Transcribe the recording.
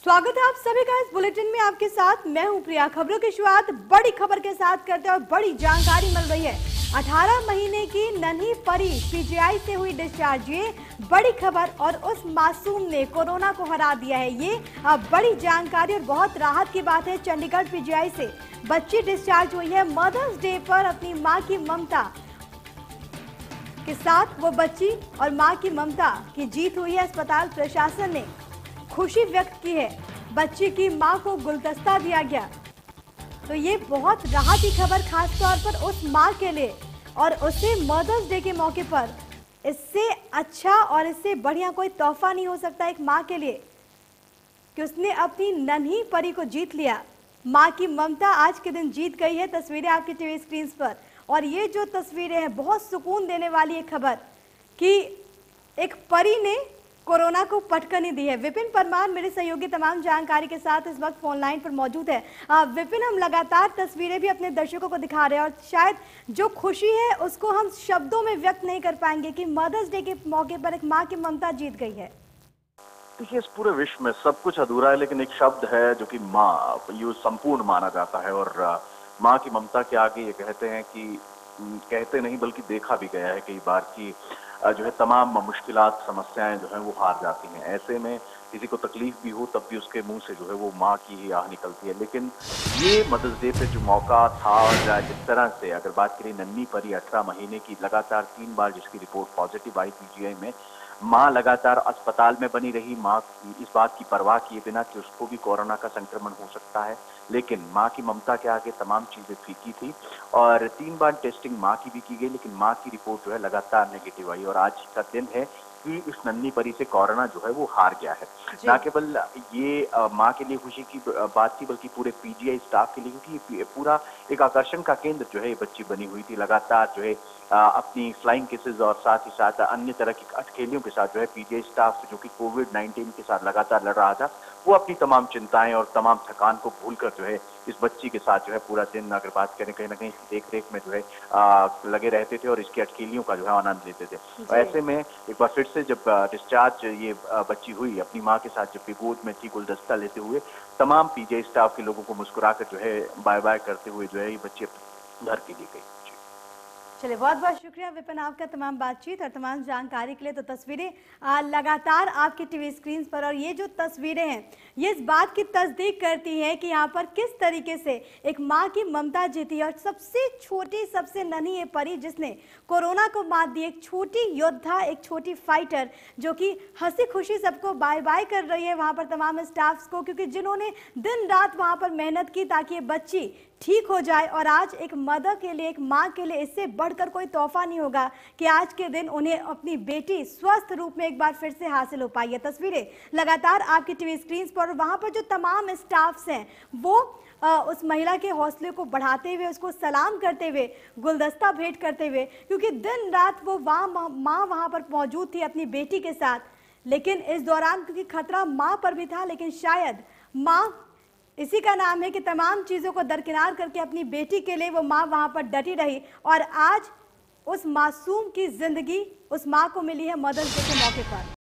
स्वागत है आप सभी का इस बुलेटिन में आपके साथ। मैं हूँ प्रिया। खबरों की शुरुआत बड़ी खबर के साथ करते हैं और बड़ी जानकारी मिल रही है। 18 महीने की नन्ही परी पीजीआई से हुई डिस्चार्ज ये बड़ी खबर और उस मासूम ने कोरोना को हरा दिया है। ये बड़ी जानकारी और बहुत राहत की बात है चंडीगढ़ पीजीआई से। बच्ची डिस्चार्ज हुई है मदर्स डे पर अपनी माँ की ममता के साथ। वो बच्ची और माँ की ममता की जीत हुई है। अस्पताल प्रशासन ने खुशी व्यक्त की है। बच्ची की माँ को गुलदस्ता दिया गया। तो ये बहुत राहत की खबर खास तौर पर उस माँ के लिए और उसे मदर्स डे के मौके पर। इससे अच्छा और इससे बढ़िया कोई तोहफा नहीं हो सकता एक माँ के लिए। कि उसने अपनी नन्ही परी को जीत लिया। माँ की ममता आज के दिन जीत गई है तस्वीरें आपकी टीवी स्क्रीन पर। और ये जो तस्वीरें हैं, बहुत सुकून देने वाली एक खबर कि एक परी ने कोरोना को पटकनी दी है। विपिन परमार मेरे सहयोगी, तमाम जानकारी के साथ इस वक्त फ़ोन लाइन पर मौजूद है। विपिन, हम लगातार तस्वीरें भी अपने दर्शकों को दिखा रहे हैं और शायद जो खुशी है, उसको हम शब्दों में व्यक्त नहीं कर पाएँगे कि मदर्स डे के मौके पर एक माँ की ममता जीत गई है। इस पूरे विश्व में सब कुछ अधूरा है, लेकिन एक शब्द है जो कि माँ संपूर्ण माना जाता है। और माँ की ममता के आगे ये कहते हैं कि कहते नहीं, बल्कि देखा भी गया है कई बार की जो है तमाम मुश्किल समस्याएँ जो है वो हार जाती हैं। ऐसे में किसी को तकलीफ़ भी हो, तब भी उसके मुँह से जो है वो माँ की ही आह निकलती है। लेकिन ये मदर्स डे पे जो मौका था या जिस तरह से अगर बात करें नन्नी परी अठारह महीने की, लगातार तीन बार जिसकी रिपोर्ट पॉजिटिव आई पीजीआई में माँ लगातार अस्पताल में बनी रही। माँ इस बात की परवाह किए बिना कि उसको भी कोरोना का संक्रमण हो सकता है। लेकिन माँ की ममता के आगे तमाम चीज़ें फीकी थी और तीन बार टेस्टिंग माँ की भी की गई, लेकिन माँ की रिपोर्ट जो है लगातार नेगेटिव आई और आज का दिन है। कि इस नन्नी परी से कोरोना जो है वो हार गया है। ना केवल ये माँ के लिए खुशी की बात थी बल्कि पूरे पीजीआई स्टाफ के लिए क्योंकि पूरा एक आकर्षण का केंद्र जो है ये बच्ची बनी हुई थी। लगातार जो है अपनी फ्लाइंग केसेस और साथ ही साथ अन्य तरह की अटखेलियों के साथ जो है पीजीआई स्टाफ जो की कोविड 19 के साथ लगातार लड़ रहा था वो अपनी तमाम चिंताएँ और तमाम थकान को भूलकर जो है इस बच्ची के साथ जो है पूरा दिन अगर बात करें कहीं ना कहीं देख रेख में जो है आ, लगे रहते थे और इसकी अटकीलियों का जो है आनंद लेते थे। ऐसे में एक बार फिर से जब डिस्चार्ज ये बच्ची हुई अपनी माँ के साथ जब गोद में थी गुलदस्ता लेते हुए तमाम पीजे स्टाफ के लोगों को मुस्कुराकर जो है बाय बाय करते हुए जो है ये बच्ची घर के लिए गई। चलिए बहुत बहुत शुक्रिया विपिन, आपका तमाम बातचीत और तमाम जानकारी के लिए। तो तस्वीरें लगातार आपकी टीवी स्क्रीन पर और ये जो तस्वीरें हैं, ये इस बात की तस्दीक करती हैं कि यहाँ पर किस तरीके से एक माँ की ममता जीती और सबसे छोटी, सबसे ननी ये परी जिसने कोरोना को मात दी, एक छोटी योद्धा, एक छोटी फाइटर जो कि हँसी खुशी सबको बाय बाय कर रही है वहाँ पर तमाम स्टाफ्स को, क्योंकि जिन्होंने दिन रात वहाँ पर मेहनत की ताकि ये बच्ची ठीक हो जाए और आज एक मदर के लिए, एक माँ के लिए इससे बढ़कर कोई तोहफा नहीं होगा कि आज के दिन उन्हें अपनी बेटी स्वस्थ रूप में एक बार फिर से हासिल हो पाई है। तस्वीरें लगातार आपकी टीवी स्क्रीन पर वहाँ पर जो तमाम स्टाफ्स हैं वो आ, उस महिला के हौसले को बढ़ाते हुए उसको सलाम करते हुए गुलदस्ता भेंट करते हुए क्योंकि दिन रात वो वहाँ माँ वहाँ पर मौजूद थी अपनी बेटी के साथ। लेकिन इस दौरान क्योंकि खतरा माँ पर भी था लेकिन शायद माँ इसी का नाम है कि तमाम चीज़ों को दरकिनार करके अपनी बेटी के लिए वो माँ वहाँ पर डटी रही और आज उस मासूम की ज़िंदगी उस माँ को मिली है मदर्स डे के मौके पर।